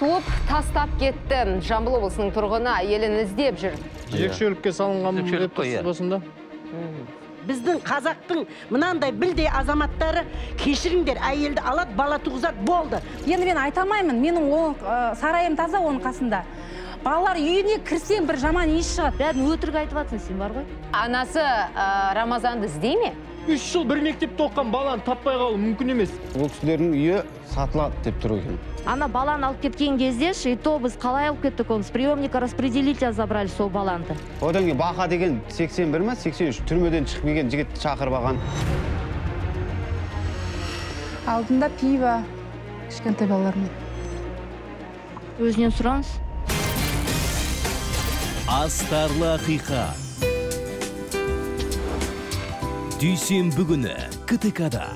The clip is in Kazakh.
туып тастап кетті. Жамбыл облысының тұрғыны әйелін іздеп жүр. Жекшелікке салынған деп тұрсыз ба сонда біздің қазақтың мынандай білдей азаматтары кешіріңдер әйелді алады бала туғызады болды. Енді мен айта алмаймын менің ол ә, сарайым таза оның қасында. Балалар үйіне кірсем бір жаман иіс шығады. Бәрін өтірік айтып жатрсың сен бар ғой. Анасы ә, рамазанды іздей ме? Үш жыл бір мектепте оқыған баланы таппай қалу мүмкін емес. Ол кісілердің үйі сатылады деп тұр екен. Ана баланы алып кеткен кезде ше, и то біз қалай алып кеттік оны? С приемника распределителя забрали сол баланы одан кейін бақа деген 81 ма? 83 түрмеден шығып келген жігітті шақырып алған. Алдында пиво кішкентай балалармен. Өзінен сұраңыз астарлы ақиқат дүйсенбі күні ктк да